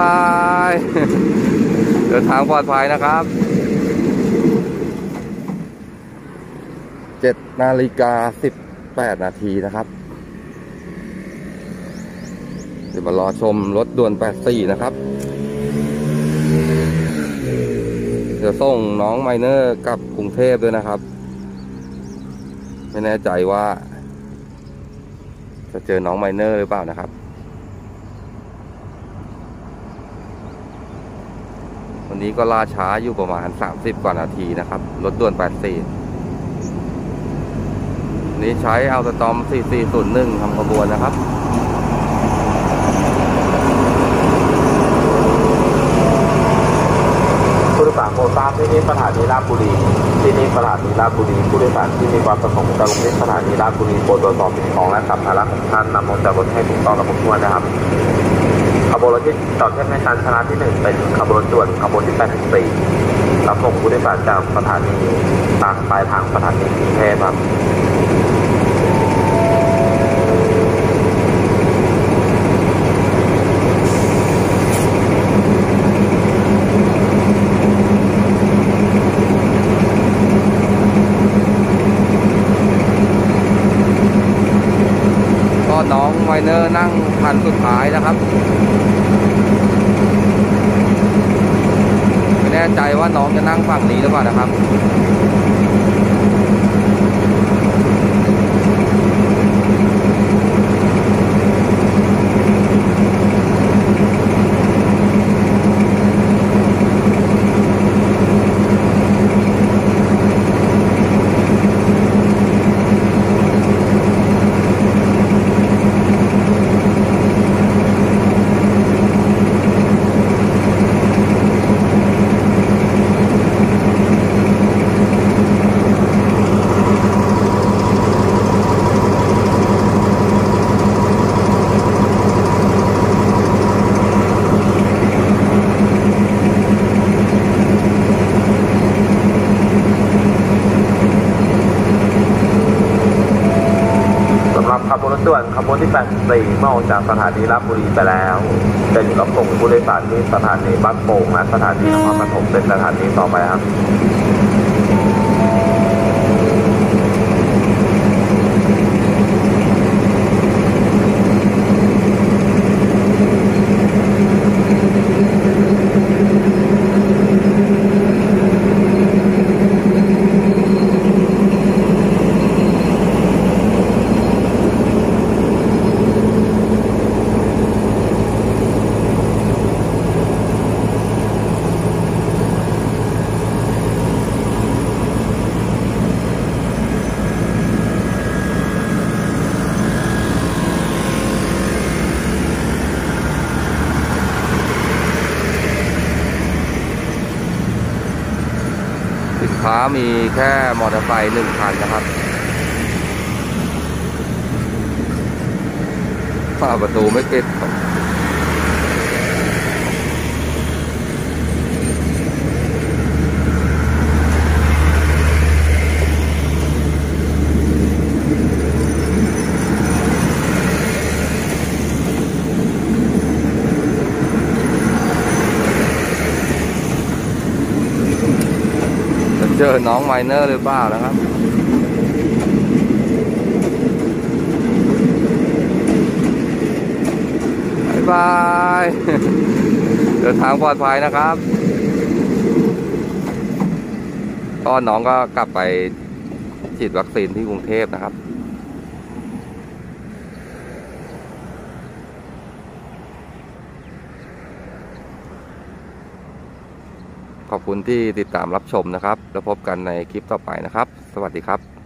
บาย เดินทางปลอดภัยนะครับเจ็ดนาฬิกาสิบแปดนาทีนะครับ เดี๋ยวมารอชมรถด่วนแปดสี่นะครับเดี๋ยวส่งน้องไมเนอร์กลับกรุงเทพด้วยนะครับ ไม่แน่ใจว่า จะเจอน้องไมเนอร์หรือเปล่านะครับ นนี้ก็ล่าช้าอยู่ประมาณ 30 กว่านาทีนะครับ รถด่วน 84 นี้ใช้เอาสตอม 4401ทำขบวนนะครับผู้โดยสารโปรดทราที่นี่สถานีราชบุรี ที่นี่สถานีราชบุรีผู้โดยสารที่มีความประสงค์จะลงที่สถานีราชบุรีโปรดตรวจสอบสิ่งของและสัมภาระของท่านนำลงจากรถให้ถูกต้องและครบถ้วนนะครับ ขบวนรถที่จอดเทียบในชั้นชนะที่หนึ่งเป็นขบวนรถด่วนขบวนที่84รับส่งผู้โดยสารจากสถานีตางปลายทางสถานีกรุงเทพครับ ก็น้องไมเนั่งคันสุดท้ายนะครับไม่แน่ใจว่าน้องจะนั่งฝั่งนี้หรือเปล่านะครับ ถด่วนขบวนที่ 84เมื่อออกจากสถานีราชบุรีไปแล้วจะอยู่รับส่งผู้โดยสารที่สถานีบ้านโป่งและสถานีนครปฐมเป็นสถานีต่อไปครับ สินค้ามีแค่มอเตอร์ไซค์หนึ่งคันนะครับฝ้าประตูไม่ปิด เจอน้องไมเนอร์หรือเปล่านะครับบายบายเดินทางปลอดภัยนะครับก็น้องก็กลับไปฉีดวัคซีนที่กรุงเทพนะครับ ขอบคุณที่ติดตามรับชมนะครับ แล้วพบกันในคลิปต่อไปนะครับ สวัสดีครับ